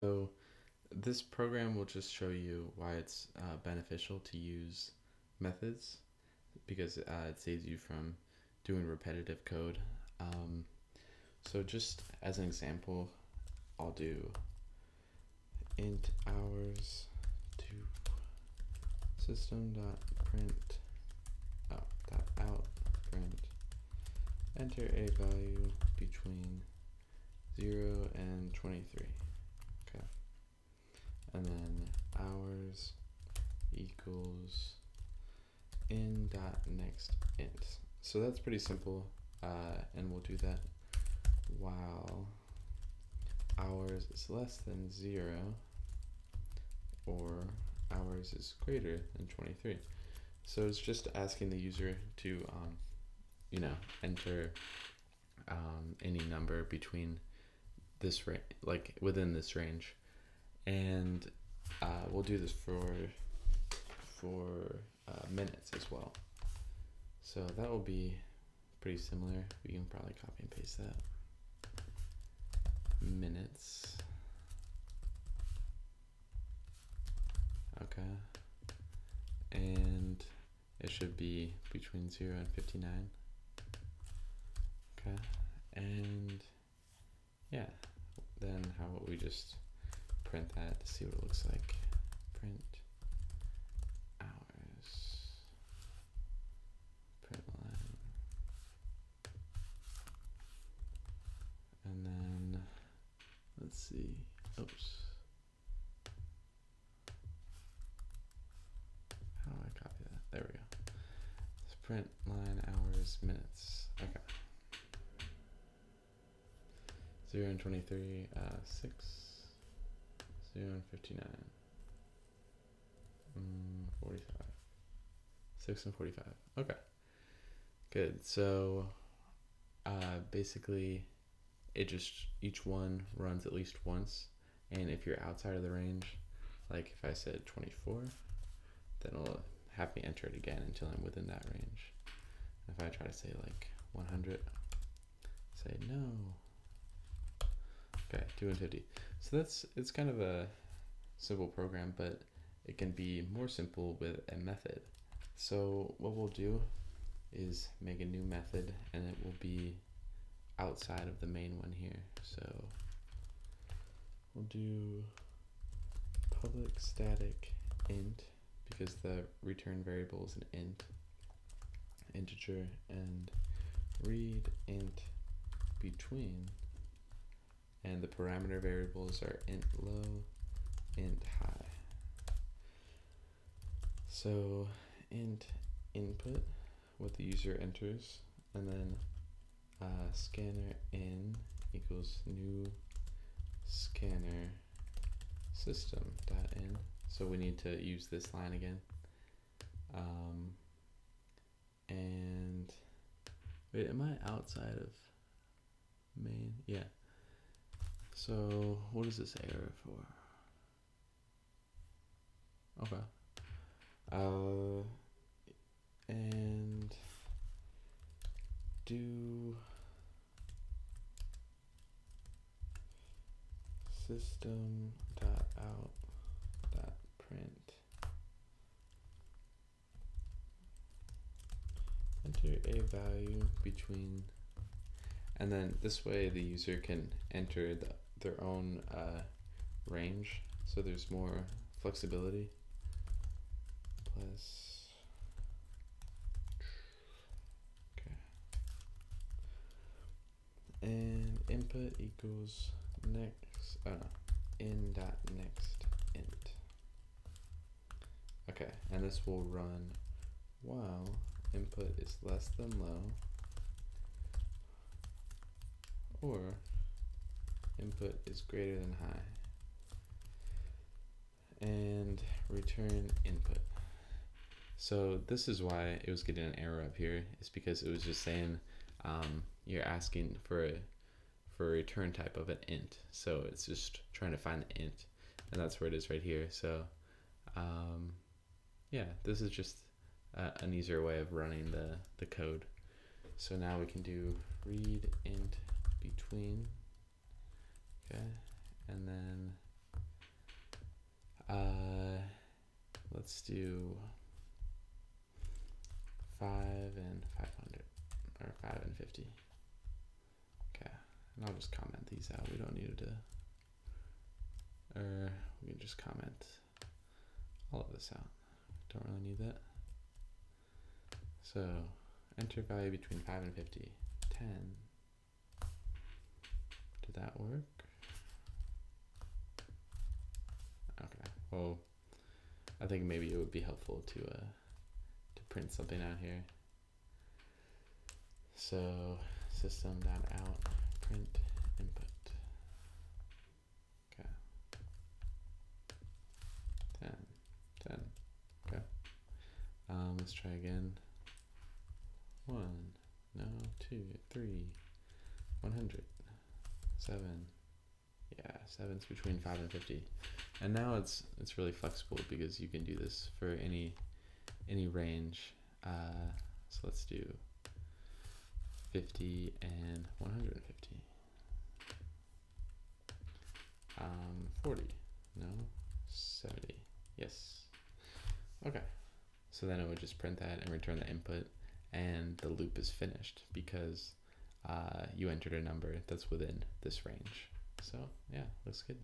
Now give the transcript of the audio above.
So this program will just show you why it's uh, beneficial to use methods because uh, it saves you from doing repetitive code. Um, so just as an example, I'll do int hours to system dot print out dot out print enter a value between 0 and 23 and then hours equals in dot next int. So that's pretty simple, uh, and we'll do that while hours is less than zero or hours is greater than 23. So it's just asking the user to, um, you know, enter um, any number between this range, like within this range and uh, we'll do this for for uh, minutes as well. So that will be pretty similar. We can probably copy and paste that. Minutes. Okay. And it should be between 0 and 59. Okay. And yeah, then how about we just print that to see what it looks like. Print hours. Print line. And then let's see. Oops. How do I copy that? There we go. Let's print line hours minutes. Okay. 0 and 23, uh, 6. 0 and 59. Mm, 45. 6 and 45. Okay. Good. So uh, basically, it just, each one runs at least once. And if you're outside of the range, like if I said 24, then it'll have me enter it again until I'm within that range. If I try to say like 100, say no. Okay, 2 and 50. So that's, it's kind of a simple program, but it can be more simple with a method. So what we'll do is make a new method and it will be outside of the main one here. So we'll do public static int because the return variable is an int integer and read int between and the parameter variables are int low, int high. So int input, what the user enters, and then uh, scanner in equals new scanner system dot in. So we need to use this line again. Um, and wait, am I outside of main? Yeah. So what is this error for? Okay. Uh, and do system dot out dot print enter a value between and then this way the user can enter the their own uh, range, so there's more flexibility. Plus, okay, and input equals next, no, in dot next int. Okay, and this will run while input is less than low or input is greater than high. And return input. So this is why it was getting an error up here. It's because it was just saying um, you're asking for a for a return type of an int. So it's just trying to find the int. And that's where it is right here. So um, yeah this is just uh, an easier way of running the the code. So now we can do read int between Okay, and then uh, let's do five and 500 or five and 50. Okay, and I'll just comment these out. We don't need to, or we can just comment all of this out. Don't really need that. So enter value between 5 and 50, 10. Did that work? Well, I think maybe it would be helpful to uh, to print something out here. So system dot out print input. Okay. 10, 10, okay. Um, let's try again. One, no, two, three, 100, seven, yeah, seven's between five and 50. And now it's, it's really flexible because you can do this for any, any range. Uh, so let's do 50 and 150. Um, 40, no, 70, yes. Okay, so then it would just print that and return the input and the loop is finished because uh, you entered a number that's within this range. So yeah, looks good.